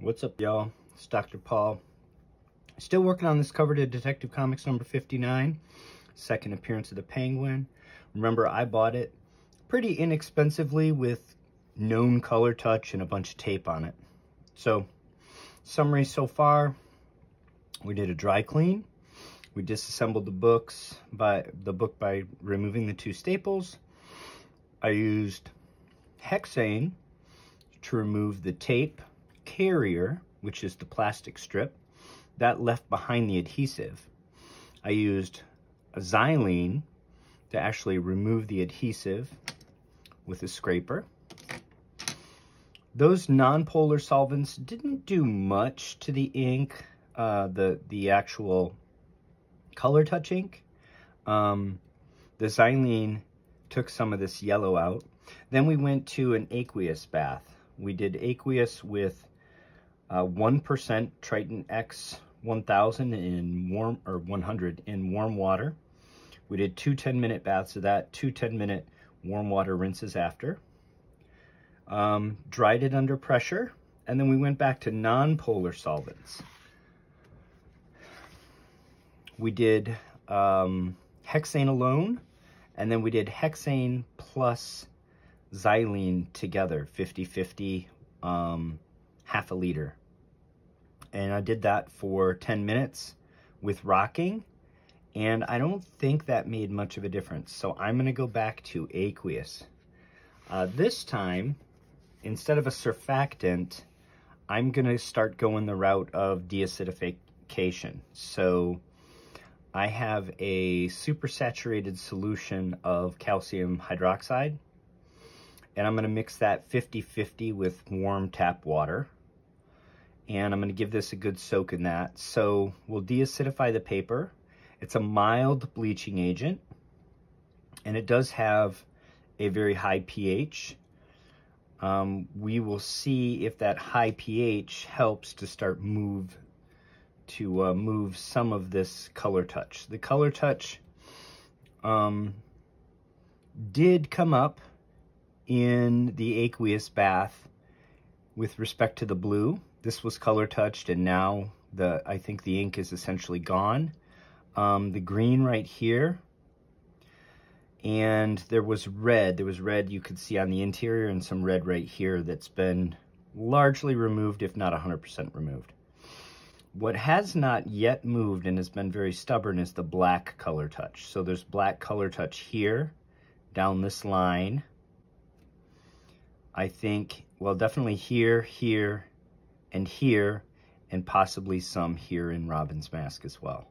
What's up, y'all? It's Dr. Paul. Still working on this cover to Detective Comics number 59, second appearance of the Penguin. Remember, I bought it pretty inexpensively with known color touch and a bunch of tape on it. So, summary so far, we did a dry clean. We disassembled the books by the book by removing the two staples. I used hexane to remove the tape carrier, which is the plastic strip, that left behind the adhesive. I used a xylene to actually remove the adhesive with a scraper. Those non-polar solvents didn't do much to the ink, uh, the, the actual color touch ink. Um, the xylene took some of this yellow out. Then we went to an aqueous bath. We did aqueous with uh, 1% Triton X 1000 in warm, or 100 in warm water. We did two 10 minute baths of that, two 10 minute warm water rinses after. Um, dried it under pressure, and then we went back to non-polar solvents. We did um, hexane alone, and then we did hexane plus xylene together, 50-50, um, half a liter. And I did that for 10 minutes with rocking, and I don't think that made much of a difference. So I'm going to go back to aqueous. Uh, this time, instead of a surfactant, I'm going to start going the route of deacidification. So I have a supersaturated solution of calcium hydroxide, and I'm going to mix that 50-50 with warm tap water. And I'm going to give this a good soak in that. So we'll deacidify the paper. It's a mild bleaching agent, and it does have a very high pH. Um, we will see if that high pH helps to start move to uh, move some of this color touch. The color touch um, did come up in the aqueous bath with respect to the blue. This was color touched and now the I think the ink is essentially gone. Um, the green right here and there was red. There was red you could see on the interior and some red right here that's been largely removed, if not 100% removed. What has not yet moved and has been very stubborn is the black color touch. So there's black color touch here, down this line. I think, well, definitely here, here, and here, and possibly some here in Robin's mask as well.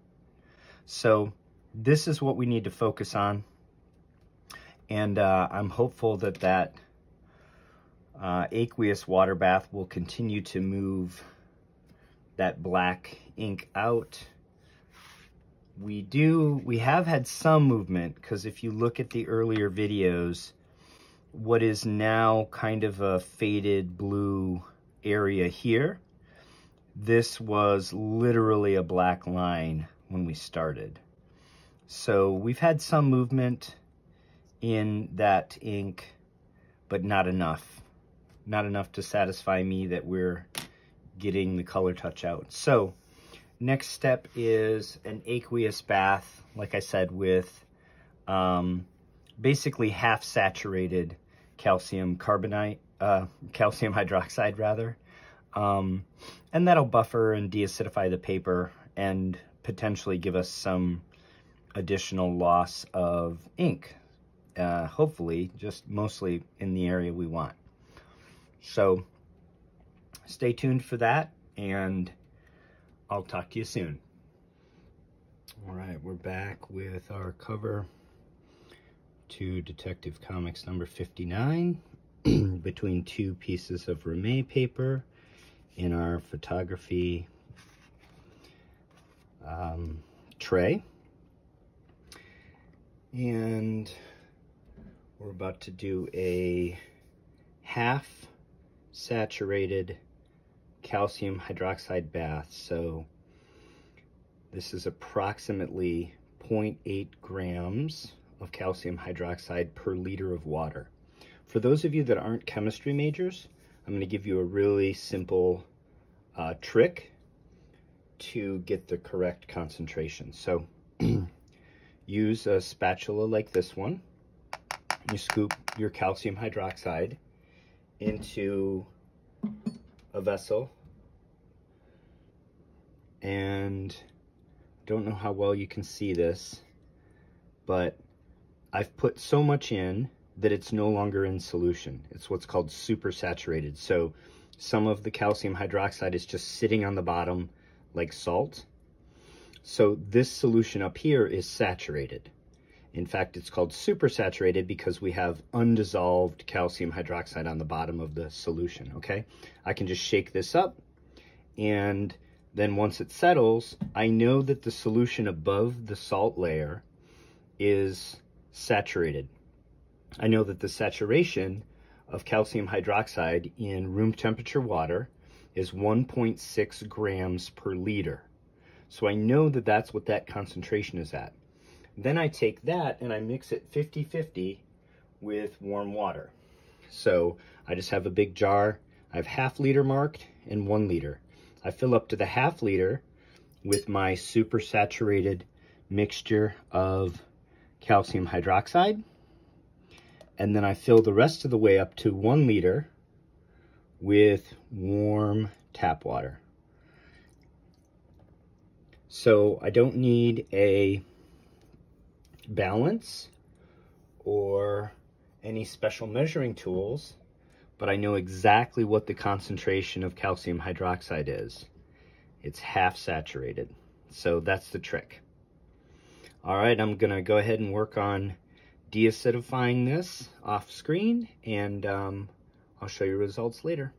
So this is what we need to focus on. And uh, I'm hopeful that that uh, aqueous water bath will continue to move that black ink out. We do, we have had some movement because if you look at the earlier videos, what is now kind of a faded blue area here, this was literally a black line when we started. So we've had some movement in that ink, but not enough. Not enough to satisfy me that we're getting the color touch out. So next step is an aqueous bath, like I said, with um, basically half saturated calcium carbonate, uh, calcium hydroxide rather. Um, and that'll buffer and deacidify the paper and potentially give us some additional loss of ink. Uh, hopefully, just mostly in the area we want. So stay tuned for that, and I'll talk to you soon. All right, we're back with our cover to Detective Comics number 59 between two pieces of Remay paper in our photography um, tray. And we're about to do a half saturated calcium hydroxide bath. So this is approximately 0.8 grams of calcium hydroxide per liter of water. For those of you that aren't chemistry majors, I'm going to give you a really simple uh, trick to get the correct concentration. So use a spatula like this one. You scoop your calcium hydroxide into a vessel and I don't know how well you can see this, but I've put so much in that it's no longer in solution. It's what's called supersaturated. So some of the calcium hydroxide is just sitting on the bottom like salt. So this solution up here is saturated. In fact, it's called supersaturated because we have undissolved calcium hydroxide on the bottom of the solution, okay? I can just shake this up and then once it settles, I know that the solution above the salt layer is saturated. I know that the saturation of calcium hydroxide in room temperature water is 1.6 grams per liter. So I know that that's what that concentration is at. Then I take that and I mix it 50-50 with warm water. So I just have a big jar. I have half liter marked and one liter. I fill up to the half liter with my super saturated mixture of calcium hydroxide. And then I fill the rest of the way up to one liter with warm tap water. So I don't need a balance or any special measuring tools but I know exactly what the concentration of calcium hydroxide is. It's half saturated. So that's the trick. All right, I'm gonna go ahead and work on deacidifying this off screen and um, I'll show you results later.